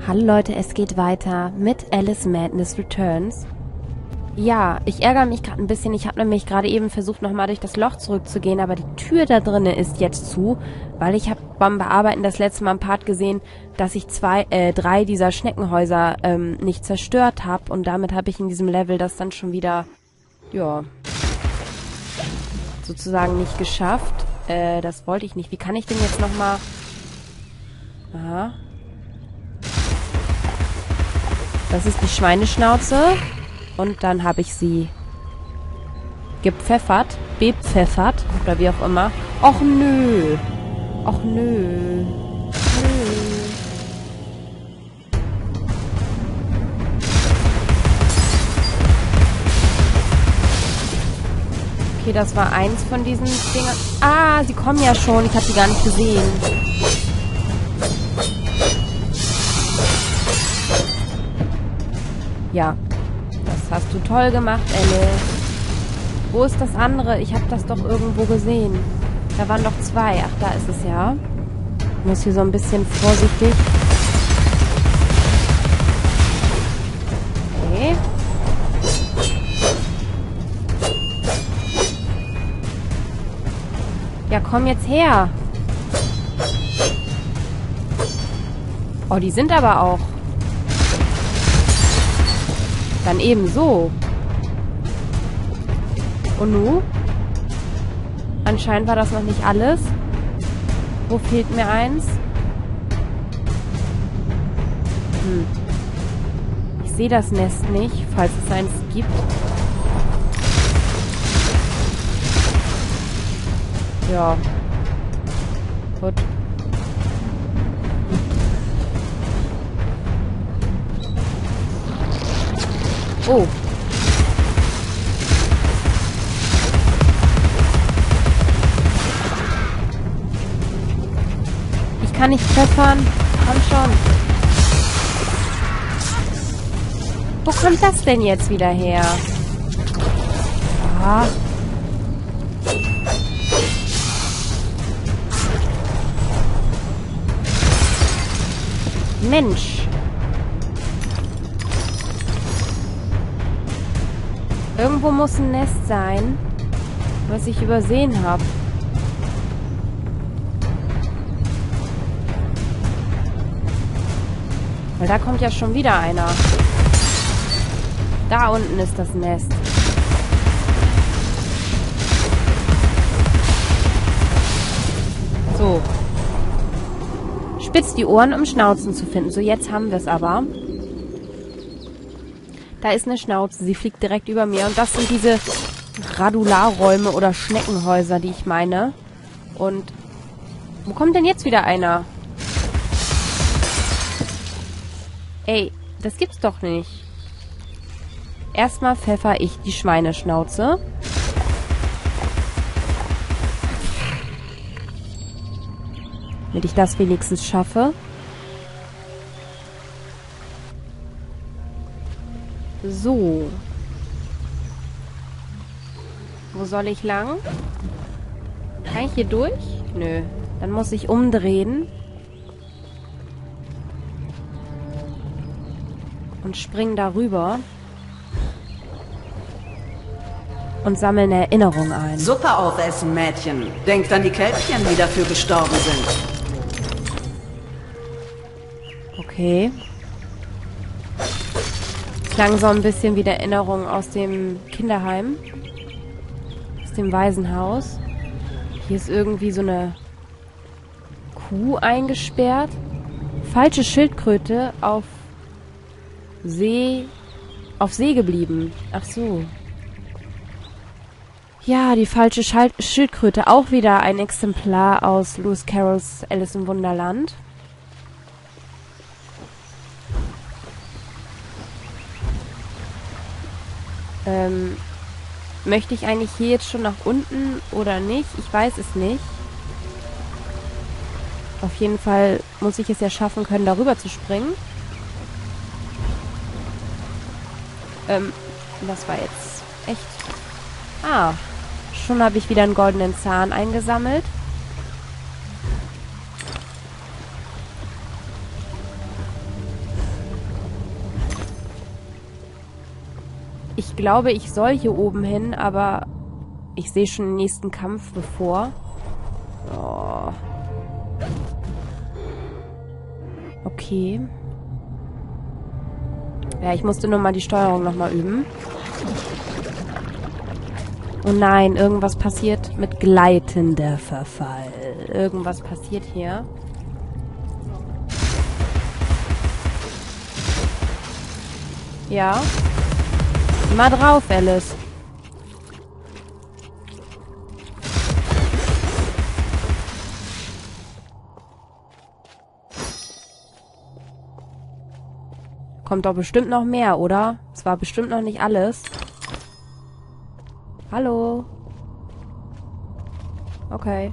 Hallo Leute, es geht weiter mit Alice Madness Returns. Ja, ich ärgere mich gerade ein bisschen. Ich habe nämlich gerade eben versucht, nochmal durch das Loch zurückzugehen, aber die Tür da drinnen ist jetzt zu, weil ich habe beim Bearbeiten das letzte Mal im Part gesehen, dass ich zwei, äh, drei dieser Schneckenhäuser ähm, nicht zerstört habe und damit habe ich in diesem Level das dann schon wieder, ja, sozusagen nicht geschafft. Äh, das wollte ich nicht. Wie kann ich denn jetzt nochmal... Aha. Das ist die Schweineschnauze. Und dann habe ich sie gepfeffert, bepfeffert oder wie auch immer. Och nö. Och nö. Nö. Okay, das war eins von diesen Dingern. Ah, sie kommen ja schon. Ich habe sie gar nicht gesehen. Ja, hast du toll gemacht, Alice. Wo ist das andere? Ich habe das doch irgendwo gesehen. Da waren doch zwei. Ach, da ist es ja. Ich muss hier so ein bisschen vorsichtig. Okay. Ja, komm jetzt her. Oh, die sind aber auch. Dann eben so. Und nu? Anscheinend war das noch nicht alles. Wo fehlt mir eins? Hm. Ich sehe das Nest nicht, falls es eins gibt. Ja. Oh. Ich kann nicht pfeffern. Komm schon. Wo kommt das denn jetzt wieder her? Ah. Mensch. Irgendwo muss ein Nest sein, was ich übersehen habe. Weil da kommt ja schon wieder einer. Da unten ist das Nest. So. Spitz die Ohren, um Schnauzen zu finden. So, jetzt haben wir es aber. Da ist eine Schnauze. Sie fliegt direkt über mir. Und das sind diese Radularräume oder Schneckenhäuser, die ich meine. Und wo kommt denn jetzt wieder einer? Ey, das gibt's doch nicht. Erstmal pfeffer ich die Schweineschnauze. Damit ich das wenigstens schaffe. So. Wo soll ich lang? Kann ich hier durch? Nö. Dann muss ich umdrehen. Und springen darüber. Und sammeln Erinnerungen ein. Suppe aufessen, Mädchen. Denkt an die Kälbchen, die dafür gestorben sind. Okay klang so ein bisschen wie der Erinnerung aus dem Kinderheim. Aus dem Waisenhaus. Hier ist irgendwie so eine Kuh eingesperrt. Falsche Schildkröte auf See. auf See geblieben. Ach so. Ja, die falsche Schildkröte. Auch wieder ein Exemplar aus Lewis Carrolls Alice im Wunderland. Ähm, möchte ich eigentlich hier jetzt schon nach unten oder nicht? Ich weiß es nicht. Auf jeden Fall muss ich es ja schaffen können, darüber zu springen. Ähm, das war jetzt echt... Ah, schon habe ich wieder einen goldenen Zahn eingesammelt. Ich glaube, ich soll hier oben hin, aber ich sehe schon den nächsten Kampf bevor. Oh. Okay. Ja, ich musste nur mal die Steuerung nochmal üben. Oh nein, irgendwas passiert mit gleitender Verfall. Irgendwas passiert hier. Ja. Mal drauf, Alice. Kommt doch bestimmt noch mehr, oder? Es war bestimmt noch nicht alles. Hallo? Okay.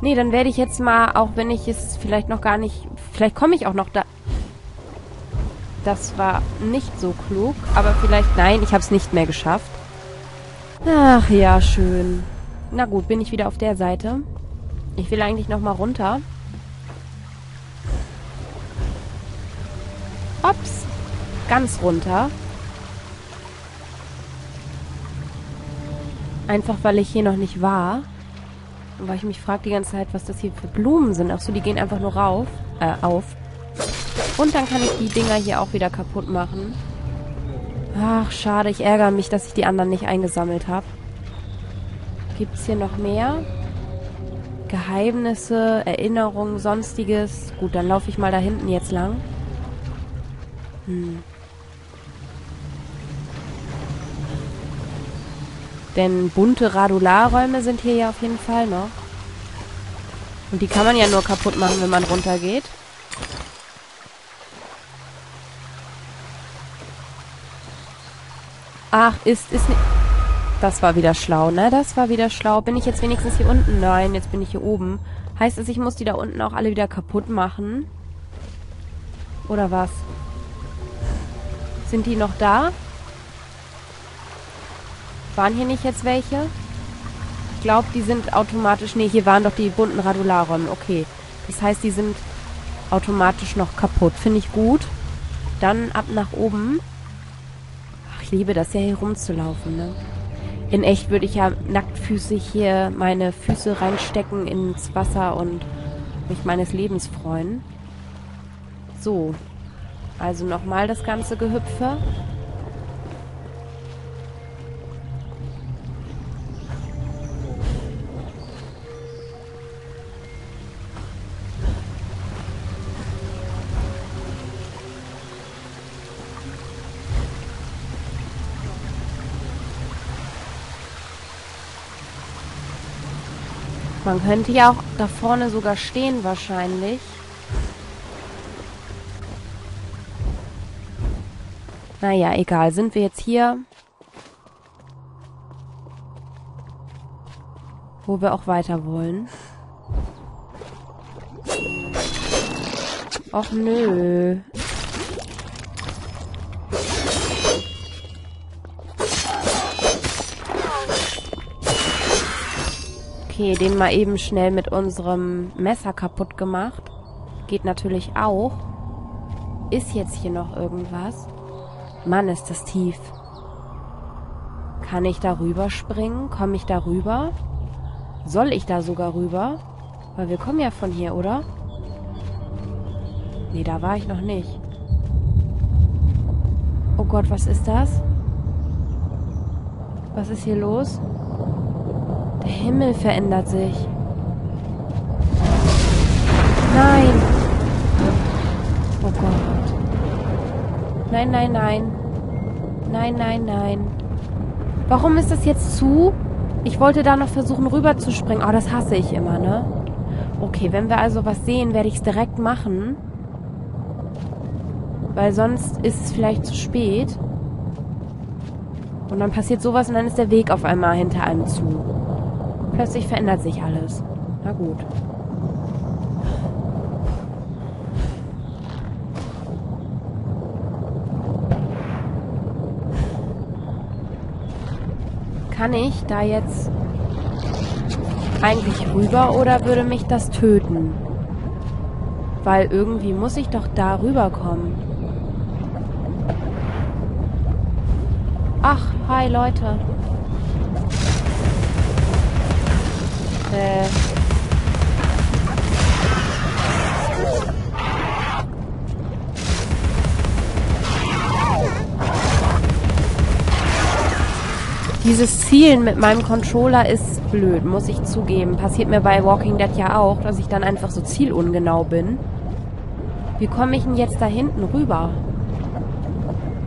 Nee, dann werde ich jetzt mal, auch wenn ich es vielleicht noch gar nicht... Vielleicht komme ich auch noch da... Das war nicht so klug, aber vielleicht... Nein, ich habe es nicht mehr geschafft. Ach ja, schön. Na gut, bin ich wieder auf der Seite. Ich will eigentlich noch mal runter. Ups. Ganz runter. Einfach, weil ich hier noch nicht war. Und weil ich mich frage die ganze Zeit, was das hier für Blumen sind. Ach so, die gehen einfach nur rauf, äh, auf. Und dann kann ich die Dinger hier auch wieder kaputt machen. Ach, schade. Ich ärgere mich, dass ich die anderen nicht eingesammelt habe. Gibt es hier noch mehr? Geheimnisse, Erinnerungen, sonstiges. Gut, dann laufe ich mal da hinten jetzt lang. Hm. Denn bunte Radularräume sind hier ja auf jeden Fall noch. Und die kann man ja nur kaputt machen, wenn man runtergeht. Ach, ist, ist nicht... Das war wieder schlau, ne? Das war wieder schlau. Bin ich jetzt wenigstens hier unten? Nein, jetzt bin ich hier oben. Heißt es, ich muss die da unten auch alle wieder kaputt machen? Oder was? Sind die noch da? Waren hier nicht jetzt welche? Ich glaube, die sind automatisch... Ne, hier waren doch die bunten Radularräume. Okay. Das heißt, die sind automatisch noch kaputt. Finde ich gut. Dann ab nach oben. Ich liebe das ja, hier rumzulaufen, ne? In echt würde ich ja nacktfüßig hier meine Füße reinstecken ins Wasser und mich meines Lebens freuen. So. Also nochmal das ganze Gehüpfe. Man könnte ja auch da vorne sogar stehen wahrscheinlich. Naja, egal. Sind wir jetzt hier? Wo wir auch weiter wollen. Och nö. Okay, den mal eben schnell mit unserem Messer kaputt gemacht. Geht natürlich auch. Ist jetzt hier noch irgendwas? Mann, ist das tief. Kann ich da rüberspringen? Komme ich da rüber? Soll ich da sogar rüber? Weil wir kommen ja von hier, oder? Nee, da war ich noch nicht. Oh Gott, was ist das? Was ist hier los? Der Himmel verändert sich. Nein! Oh Gott. Nein, nein, nein. Nein, nein, nein. Warum ist das jetzt zu? Ich wollte da noch versuchen rüberzuspringen. Oh, das hasse ich immer, ne? Okay, wenn wir also was sehen, werde ich es direkt machen. Weil sonst ist es vielleicht zu spät. Und dann passiert sowas und dann ist der Weg auf einmal hinter einem zu. Plötzlich verändert sich alles. Na gut. Kann ich da jetzt eigentlich rüber oder würde mich das töten? Weil irgendwie muss ich doch da rüberkommen. Ach, hi Leute. Äh. Dieses Zielen mit meinem Controller ist blöd, muss ich zugeben. Passiert mir bei Walking Dead ja auch, dass ich dann einfach so zielungenau bin. Wie komme ich denn jetzt da hinten rüber?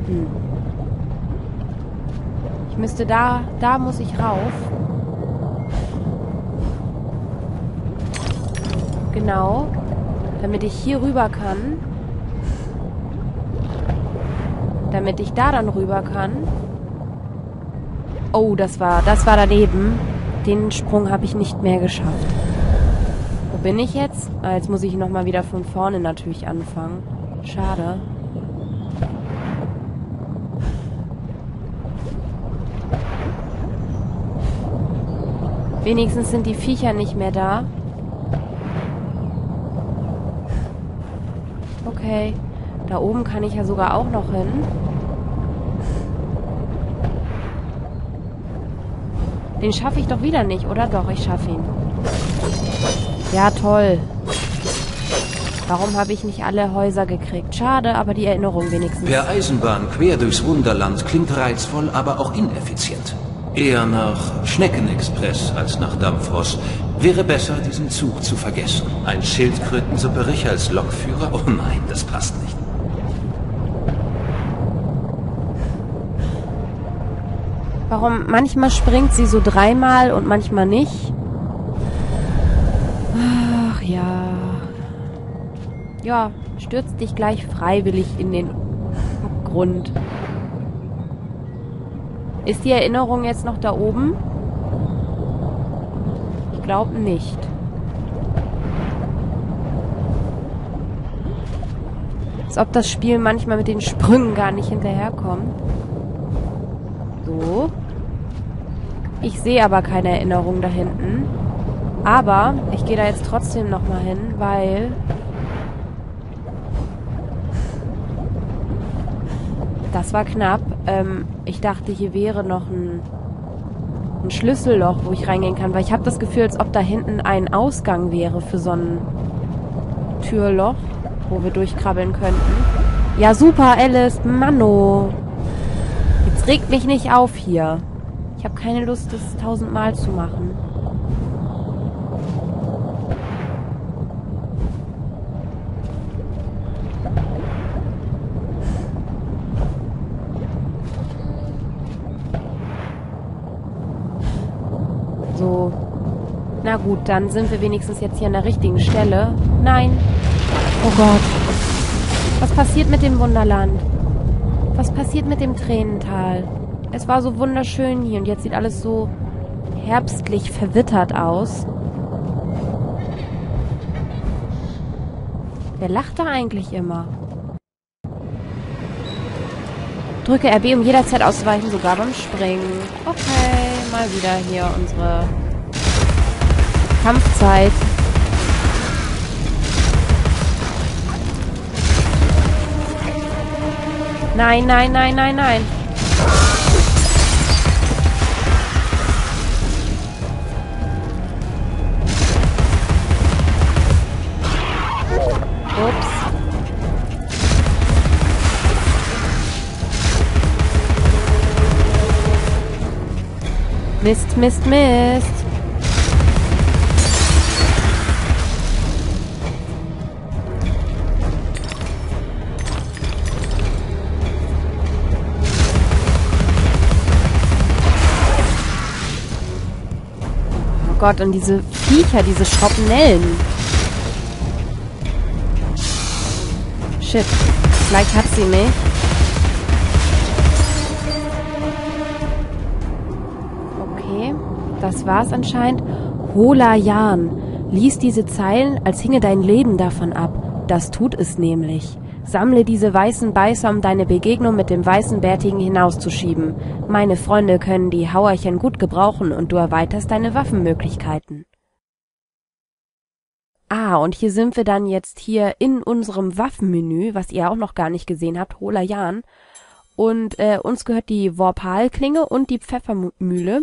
Hm. Ich müsste da, da muss ich rauf. Genau. Damit ich hier rüber kann. Damit ich da dann rüber kann. Oh, das war, das war daneben. Den Sprung habe ich nicht mehr geschafft. Wo bin ich jetzt? Ah, jetzt muss ich nochmal wieder von vorne natürlich anfangen. Schade. Wenigstens sind die Viecher nicht mehr da. Okay. Da oben kann ich ja sogar auch noch hin. Den schaffe ich doch wieder nicht, oder doch? Ich schaffe ihn. Ja, toll. Warum habe ich nicht alle Häuser gekriegt? Schade, aber die Erinnerung wenigstens. Per Eisenbahn quer durchs Wunderland klingt reizvoll, aber auch ineffizient. Eher nach Schneckenexpress als nach Dampfross. Wäre besser, diesen Zug zu vergessen. Ein Schildkrötensupperich als Lokführer? Oh nein, das passt nicht. Warum manchmal springt sie so dreimal und manchmal nicht? Ach ja. Ja, stürzt dich gleich freiwillig in den Grund. Ist die Erinnerung jetzt noch da oben? Ich glaube nicht. Als ob das Spiel manchmal mit den Sprüngen gar nicht hinterherkommt. So. Ich sehe aber keine Erinnerung da hinten. Aber ich gehe da jetzt trotzdem nochmal hin, weil... Das war knapp. Ähm, ich dachte, hier wäre noch ein, ein Schlüsselloch, wo ich reingehen kann, weil ich habe das Gefühl, als ob da hinten ein Ausgang wäre für so ein Türloch, wo wir durchkrabbeln könnten. Ja, super, Alice. Manno. Jetzt regt mich nicht auf hier. Ich habe keine Lust, das tausendmal zu machen. So. Na gut, dann sind wir wenigstens jetzt hier an der richtigen Stelle. Nein. Oh Gott. Was passiert mit dem Wunderland? Was passiert mit dem Tränental? Es war so wunderschön hier und jetzt sieht alles so herbstlich verwittert aus. Wer lacht da eigentlich immer? Drücke RB, um jederzeit auszuweichen, sogar beim Springen. Okay, mal wieder hier unsere Kampfzeit. Nein, nein, nein, nein, nein. Mist, Mist, Mist. Gott, und diese Viecher, diese Schrapnellen. Shit. Vielleicht hat sie mich. das war's anscheinend. Hola Jan, lies diese Zeilen, als hinge dein Leben davon ab. Das tut es nämlich. Sammle diese weißen Beißer, um deine Begegnung mit dem weißen Bärtigen hinauszuschieben. Meine Freunde können die Hauerchen gut gebrauchen und du erweiterst deine Waffenmöglichkeiten. Ah, und hier sind wir dann jetzt hier in unserem Waffenmenü, was ihr auch noch gar nicht gesehen habt, Hola Jan. Und äh, uns gehört die Vorpal-Klinge und die Pfeffermühle.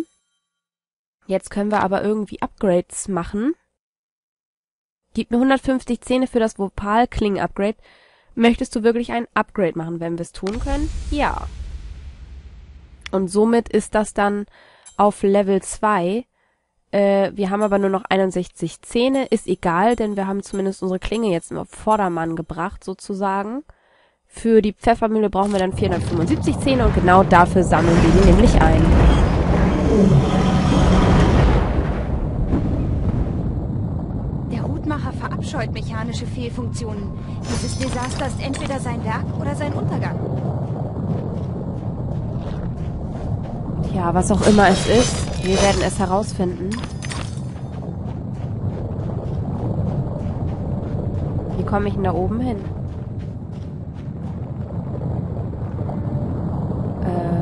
Jetzt können wir aber irgendwie Upgrades machen. Gib mir 150 Zähne für das Vorpal-Klingen-Upgrade. Möchtest du wirklich ein Upgrade machen, wenn wir es tun können? Ja. Und somit ist das dann auf Level 2. Äh, wir haben aber nur noch 61 Zähne. Ist egal, denn wir haben zumindest unsere Klinge jetzt auf Vordermann gebracht, sozusagen. Für die Pfeffermühle brauchen wir dann 475 Zähne und genau dafür sammeln wir die nämlich ein. Der Verabscheut mechanische Fehlfunktionen. Dieses Desaster ist entweder sein Werk oder sein Untergang. Ja, was auch immer es ist, wir werden es herausfinden. Wie komme ich denn da oben hin? Äh.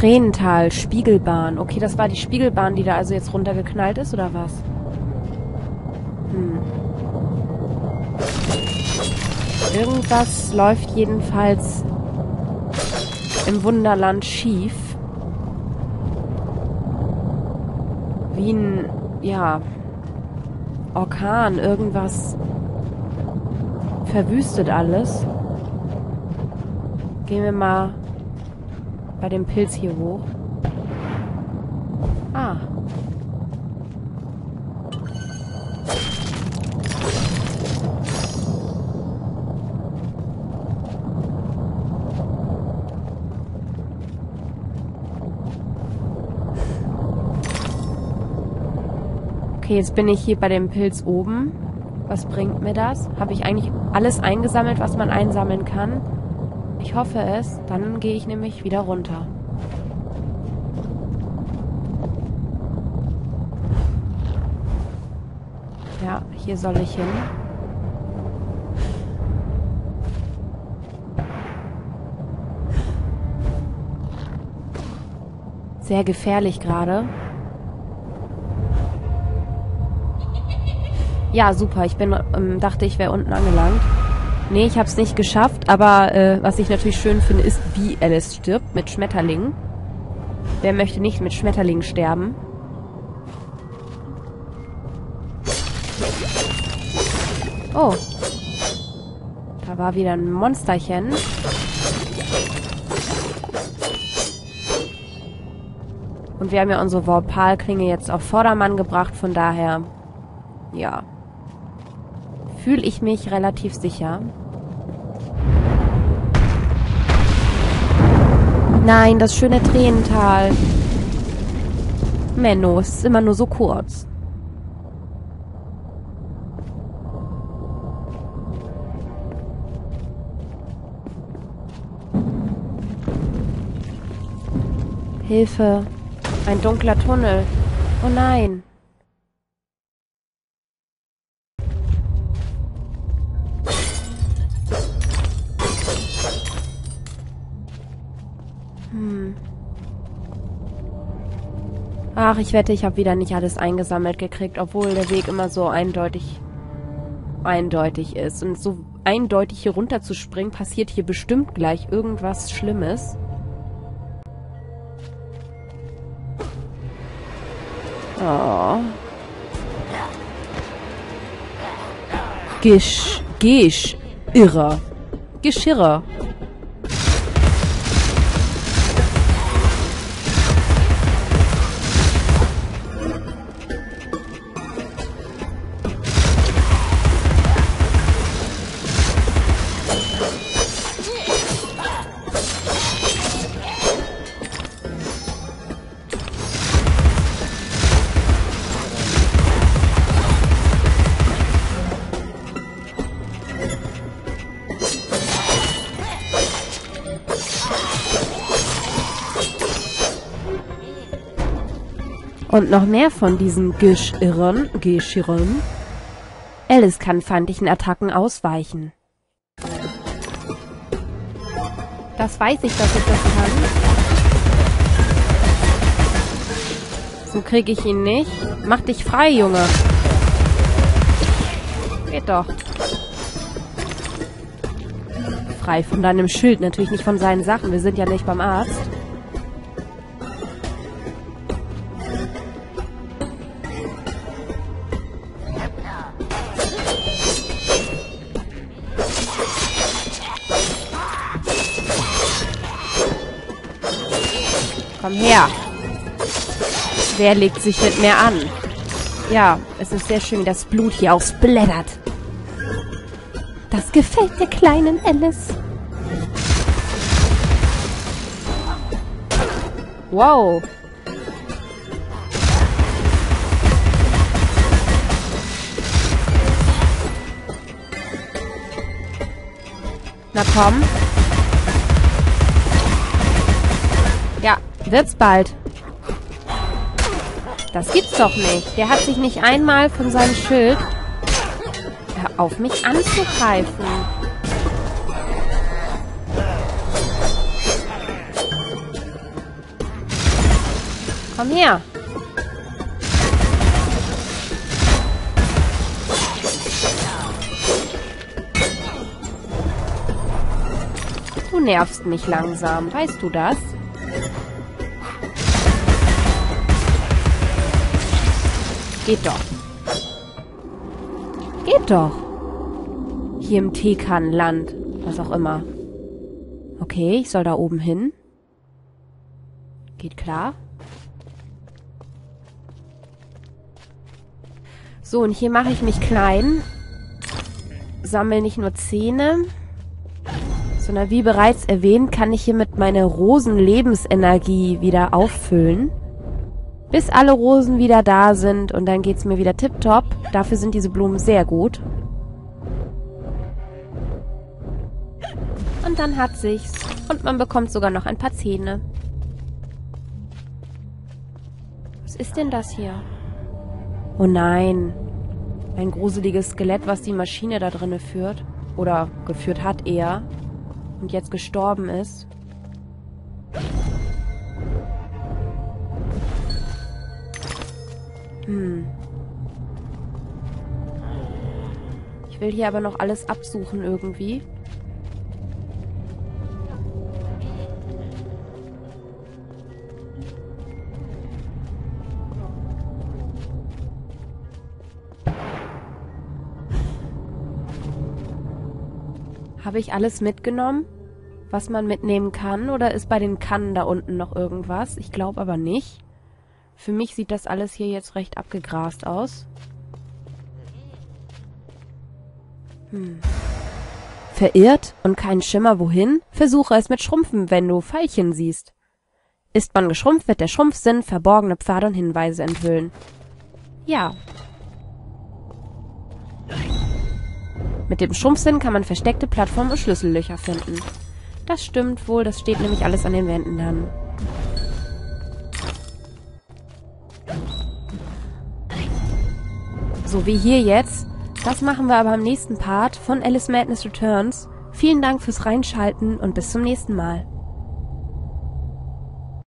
Tränental, Spiegelbahn. Okay, das war die Spiegelbahn, die da also jetzt runtergeknallt ist, oder was? Hm. Irgendwas läuft jedenfalls im Wunderland schief. Wie ein, ja, Orkan, irgendwas verwüstet alles. Gehen wir mal bei dem Pilz hier hoch. Ah. Okay, jetzt bin ich hier bei dem Pilz oben. Was bringt mir das? Habe ich eigentlich alles eingesammelt, was man einsammeln kann? Ich hoffe es. Dann gehe ich nämlich wieder runter. Ja, hier soll ich hin. Sehr gefährlich gerade. Ja, super. Ich bin, ähm, dachte, ich wäre unten angelangt. Nee, ich habe es nicht geschafft, aber äh, was ich natürlich schön finde, ist, wie Alice stirbt mit Schmetterlingen. Wer möchte nicht mit Schmetterlingen sterben? Oh. Da war wieder ein Monsterchen. Und wir haben ja unsere Vorpalklinge jetzt auf Vordermann gebracht, von daher, ja, fühle ich mich relativ sicher. Nein, das schöne Tränental. Menno, es ist immer nur so kurz. Hilfe. Ein dunkler Tunnel. Oh nein. Ach, ich wette, ich habe wieder nicht alles eingesammelt gekriegt, obwohl der Weg immer so eindeutig eindeutig ist. Und so eindeutig hier runter zu springen, passiert hier bestimmt gleich irgendwas Schlimmes. Oh. Gisch, Gisch, Irrer. Geschirrer. Und noch mehr von diesen Geschirren, Geschirren. Alice kann feindlichen Attacken ausweichen. Das weiß ich, dass ich das kann. So kriege ich ihn nicht. Mach dich frei, Junge. Geht doch. Frei von deinem Schild, natürlich nicht von seinen Sachen. Wir sind ja nicht beim Arzt. Wer legt sich mit mir an? Ja, es ist sehr schön, wie das Blut hier ausblättert. Das gefällt der kleinen Alice. Wow. Na komm. Ja, wird's bald. Das gibt's doch nicht. Der hat sich nicht einmal von seinem Schild... Auf, mich anzugreifen. Komm her. Du nervst mich langsam, weißt du das? Geht doch. Geht doch. Hier im Teekannenland. Was auch immer. Okay, ich soll da oben hin. Geht klar. So, und hier mache ich mich klein. Sammle nicht nur Zähne, sondern wie bereits erwähnt, kann ich hiermit meine Rosenlebensenergie wieder auffüllen. Bis alle Rosen wieder da sind und dann geht's mir wieder tipptopp. Dafür sind diese Blumen sehr gut. Und dann hat sich's. Und man bekommt sogar noch ein paar Zähne. Was ist denn das hier? Oh nein. Ein gruseliges Skelett, was die Maschine da drinne führt. Oder geführt hat eher. Und jetzt gestorben ist. Ich will hier aber noch alles absuchen irgendwie. Habe ich alles mitgenommen, was man mitnehmen kann? Oder ist bei den Kannen da unten noch irgendwas? Ich glaube aber nicht. Für mich sieht das alles hier jetzt recht abgegrast aus. Hm. Verirrt und kein Schimmer wohin? Versuche es mit Schrumpfen, wenn du Veilchen siehst. Ist man geschrumpft, wird der Schrumpfsinn verborgene Pfade und Hinweise enthüllen. Ja. Mit dem Schrumpfsinn kann man versteckte Plattformen und Schlüssellöcher finden. Das stimmt wohl, das steht nämlich alles an den Wänden dann. So wie hier jetzt. Das machen wir aber im nächsten Part von Alice Madness Returns. Vielen Dank fürs Reinschalten und bis zum nächsten Mal.